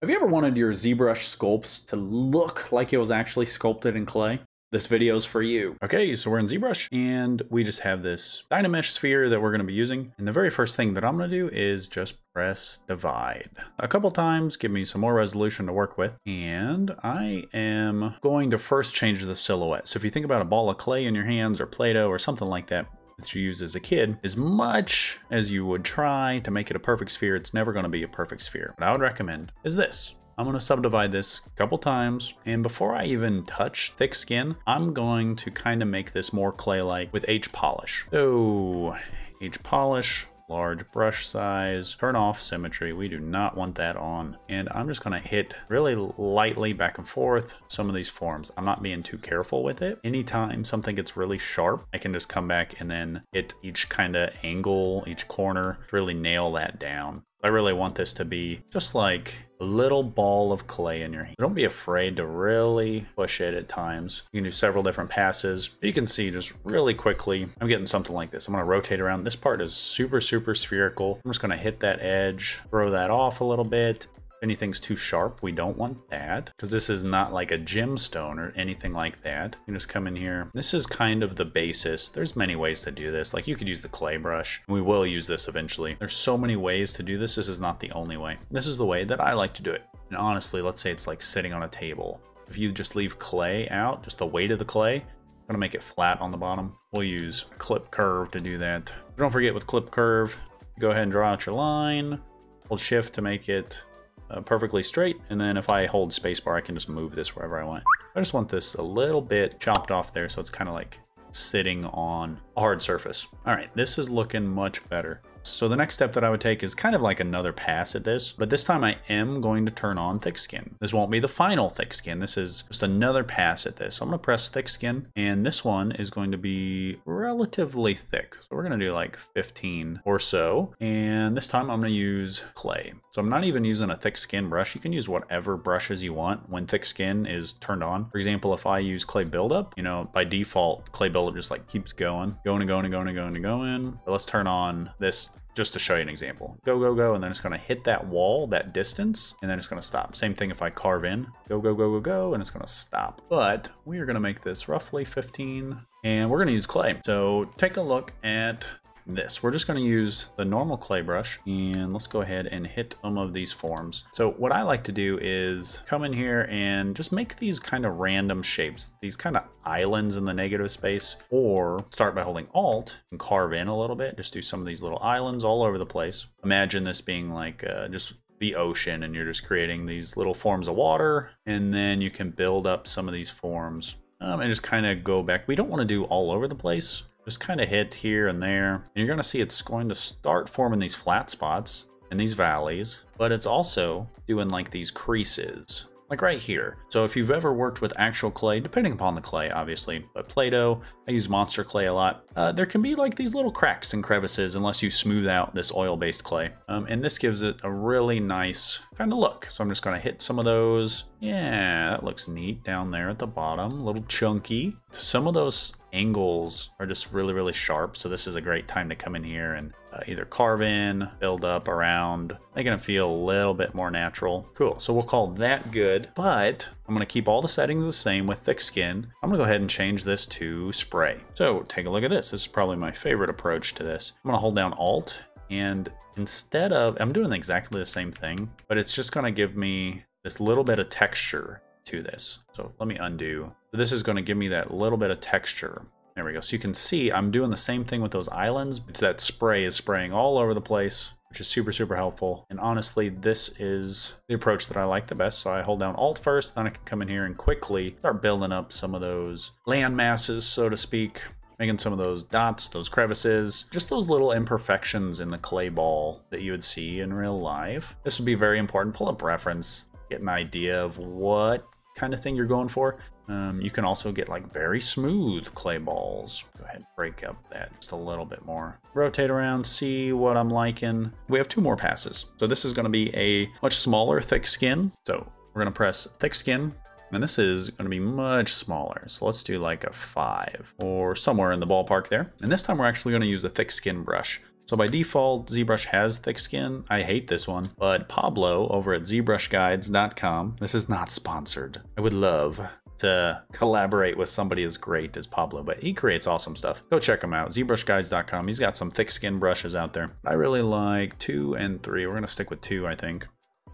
Have you ever wanted your ZBrush sculpts to look like it was actually sculpted in clay? This video is for you. Okay, so we're in ZBrush and we just have this Dynamesh sphere that we're gonna be using. And the very first thing that I'm gonna do is just press divide. A couple times, give me some more resolution to work with. And I am going to first change the silhouette. So if you think about a ball of clay in your hands or Play-Doh or something like that, that you use as a kid, as much as you would try to make it a perfect sphere, it's never going to be a perfect sphere. What I would recommend is this. I'm going to subdivide this a couple times, and before I even touch thick skin, I'm going to kind of make this more clay-like with H polish. So, H polish, large brush size, turn off symmetry. We do not want that on. And I'm just gonna hit really lightly back and forth some of these forms. I'm not being too careful with it. Anytime something gets really sharp, I can just come back and then hit each kind of angle, each corner, really nail that down. I really want this to be just like a little ball of clay in your hand. Don't be afraid to really push it at times. You can do several different passes. You can see just really quickly, I'm getting something like this. I'm gonna rotate around. This part is super, super spherical. I'm just gonna hit that edge, throw that off a little bit, anything's too sharp, we don't want that because this is not like a gemstone or anything like that. You just come in here. This is kind of the basis. There's many ways to do this. Like you could use the clay brush. We will use this eventually. There's so many ways to do this. This is not the only way. This is the way that I like to do it. And honestly, let's say it's like sitting on a table. If you just leave clay out, just the weight of the clay, gonna make it flat on the bottom. We'll use clip curve to do that. Don't forget with clip curve, go ahead and draw out your line. Hold shift to make it uh, perfectly straight. And then if I hold spacebar, I can just move this wherever I want. I just want this a little bit chopped off there so it's kind of like sitting on a hard surface. All right, this is looking much better. So the next step that I would take is kind of like another pass at this, but this time I am going to turn on thick skin. This won't be the final thick skin. This is just another pass at this. So I'm gonna press thick skin and this one is going to be relatively thick. So we're gonna do like 15 or so. And this time I'm gonna use clay. So I'm not even using a thick skin brush. You can use whatever brushes you want when thick skin is turned on. For example, if I use clay buildup, you know, by default, clay buildup just like keeps going, going and going and going and going and going. But let's turn on this just to show you an example. Go, go, go, and then it's gonna hit that wall, that distance, and then it's gonna stop. Same thing if I carve in. Go, go, go, go, go, and it's gonna stop. But we are gonna make this roughly 15, and we're gonna use clay. So take a look at this. We're just going to use the normal clay brush and let's go ahead and hit some of these forms. So what I like to do is come in here and just make these kind of random shapes, these kind of islands in the negative space, or start by holding Alt and carve in a little bit. Just do some of these little islands all over the place. Imagine this being like uh, just the ocean and you're just creating these little forms of water and then you can build up some of these forms um, and just kind of go back. We don't want to do all over the place just kind of hit here and there. And you're going to see it's going to start forming these flat spots and these valleys, but it's also doing like these creases like right here. So if you've ever worked with actual clay, depending upon the clay, obviously, but Play-Doh, I use monster clay a lot, uh, there can be like these little cracks and crevices unless you smooth out this oil-based clay. Um, and this gives it a really nice kind of look. So I'm just gonna hit some of those. Yeah, that looks neat down there at the bottom, a little chunky. Some of those angles are just really, really sharp. So this is a great time to come in here and uh, either carve in, build up around, making it feel a little bit more natural. Cool, so we'll call that good, but I'm gonna keep all the settings the same with thick skin. I'm gonna go ahead and change this to spray. So take a look at this. This is probably my favorite approach to this. I'm gonna hold down Alt and instead of, I'm doing exactly the same thing, but it's just gonna give me this little bit of texture to this. So let me undo. This is gonna give me that little bit of texture. There we go. So you can see I'm doing the same thing with those islands. It's that spray is spraying all over the place, which is super, super helpful. And honestly, this is the approach that I like the best. So I hold down Alt first, then I can come in here and quickly start building up some of those land masses, so to speak making some of those dots, those crevices, just those little imperfections in the clay ball that you would see in real life. This would be very important. Pull up reference, get an idea of what kind of thing you're going for. Um, you can also get like very smooth clay balls. Go ahead, break up that just a little bit more. Rotate around, see what I'm liking. We have two more passes. So this is gonna be a much smaller thick skin. So we're gonna press thick skin, and this is going to be much smaller. So let's do like a five or somewhere in the ballpark there. And this time we're actually going to use a thick skin brush. So by default, ZBrush has thick skin. I hate this one, but Pablo over at ZBrushGuides.com, this is not sponsored. I would love to collaborate with somebody as great as Pablo, but he creates awesome stuff. Go check him out, zbrushguides.com. He's got some thick skin brushes out there. I really like two and three. We're gonna stick with two, I think.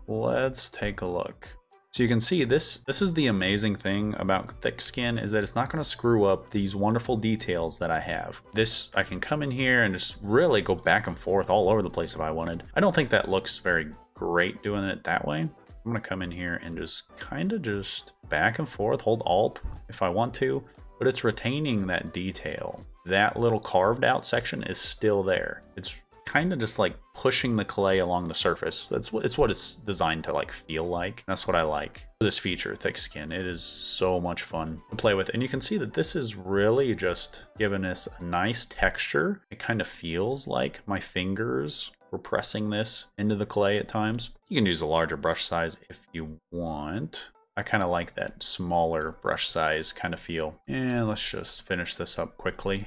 Let's take a look. So you can see this this is the amazing thing about thick skin is that it's not going to screw up these wonderful details that I have. This I can come in here and just really go back and forth all over the place if I wanted. I don't think that looks very great doing it that way. I'm gonna come in here and just kind of just back and forth, hold alt if I want to, but it's retaining that detail. That little carved out section is still there. It's kind of just like pushing the clay along the surface. That's what it's what it's designed to like feel like. That's what I like. This feature, thick skin, it is so much fun to play with. And you can see that this is really just giving us a nice texture. It kind of feels like my fingers we're pressing this into the clay at times. You can use a larger brush size if you want. I kind of like that smaller brush size kind of feel. And let's just finish this up quickly.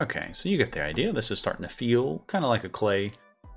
Okay, so you get the idea. This is starting to feel kind of like a clay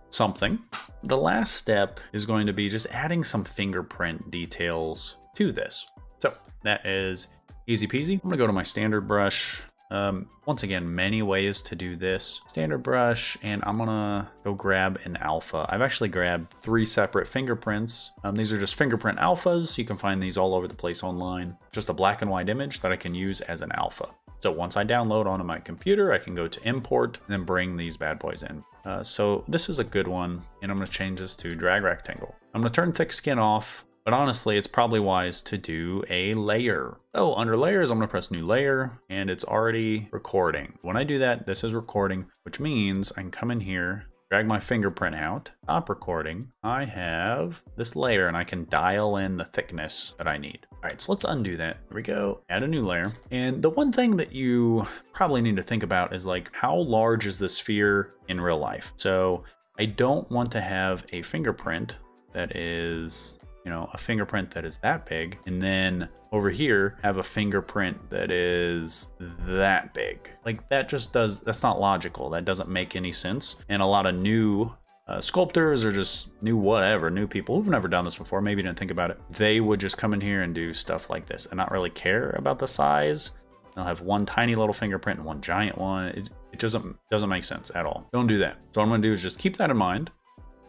something. The last step is going to be just adding some fingerprint details to this. So that is easy peasy. I'm gonna go to my standard brush. Um, once again, many ways to do this. Standard brush, and I'm gonna go grab an alpha. I've actually grabbed three separate fingerprints. Um, these are just fingerprint alphas. You can find these all over the place online. Just a black and white image that I can use as an alpha. So once I download onto my computer, I can go to import and then bring these bad boys in. Uh, so this is a good one, and I'm gonna change this to drag rectangle. I'm gonna turn thick skin off, but honestly, it's probably wise to do a layer. Oh, under layers, I'm gonna press new layer and it's already recording. When I do that, this is recording, which means I can come in here, drag my fingerprint out, stop recording. I have this layer and I can dial in the thickness that I need. All right, so let's undo that. There we go, add a new layer. And the one thing that you probably need to think about is like, how large is the sphere in real life? So I don't want to have a fingerprint that is you know, a fingerprint that is that big, and then over here have a fingerprint that is that big. Like that just does, that's not logical. That doesn't make any sense. And a lot of new uh, sculptors or just new whatever, new people who've never done this before, maybe didn't think about it, they would just come in here and do stuff like this and not really care about the size. They'll have one tiny little fingerprint and one giant one. It, it doesn't doesn't make sense at all. Don't do that. So what I'm gonna do is just keep that in mind.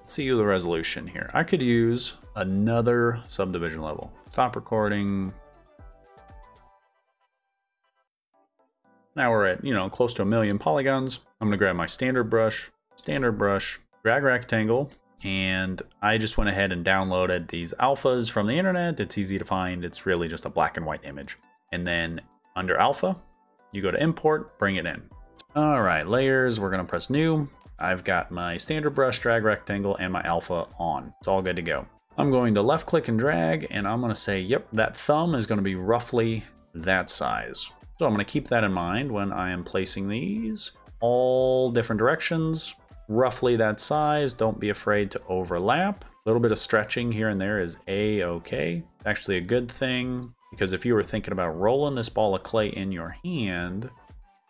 See the resolution here. I could use another subdivision level. Stop recording. Now we're at, you know, close to a million polygons. I'm gonna grab my standard brush, standard brush, drag rectangle, and I just went ahead and downloaded these alphas from the internet. It's easy to find. It's really just a black and white image. And then under alpha, you go to import, bring it in. All right, layers, we're gonna press new. I've got my standard brush, drag rectangle, and my alpha on. It's all good to go. I'm going to left click and drag, and I'm gonna say, yep, that thumb is gonna be roughly that size. So I'm gonna keep that in mind when I am placing these all different directions, roughly that size. Don't be afraid to overlap. A little bit of stretching here and there is a-okay. Actually a good thing, because if you were thinking about rolling this ball of clay in your hand,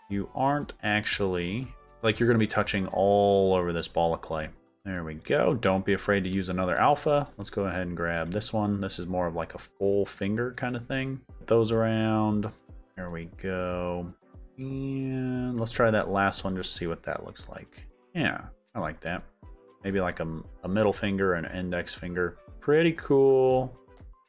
you aren't actually like you're going to be touching all over this ball of clay. There we go. Don't be afraid to use another alpha. Let's go ahead and grab this one. This is more of like a full finger kind of thing. Put those around. There we go. And let's try that last one just to see what that looks like. Yeah, I like that. Maybe like a, a middle finger and an index finger. Pretty cool.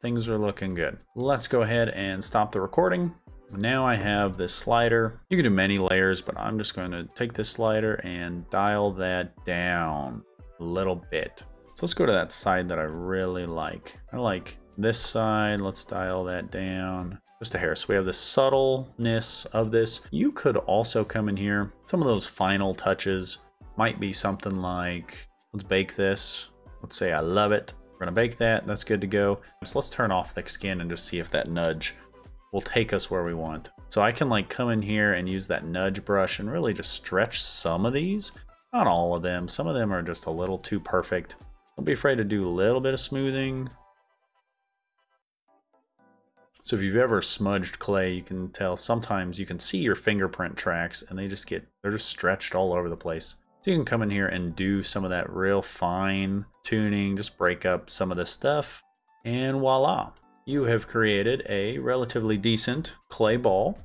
Things are looking good. Let's go ahead and stop the recording. Now I have this slider. You can do many layers, but I'm just going to take this slider and dial that down a little bit. So let's go to that side that I really like. I like this side. Let's dial that down just a hair. So we have the subtleness of this. You could also come in here. Some of those final touches might be something like, let's bake this. Let's say I love it. We're gonna bake that, that's good to go. So let's turn off the skin and just see if that nudge will take us where we want. So I can like come in here and use that nudge brush and really just stretch some of these. Not all of them. Some of them are just a little too perfect. Don't be afraid to do a little bit of smoothing. So if you've ever smudged clay, you can tell sometimes you can see your fingerprint tracks and they just get, they're just stretched all over the place. So you can come in here and do some of that real fine tuning, just break up some of this stuff, and voila. You have created a relatively decent clay ball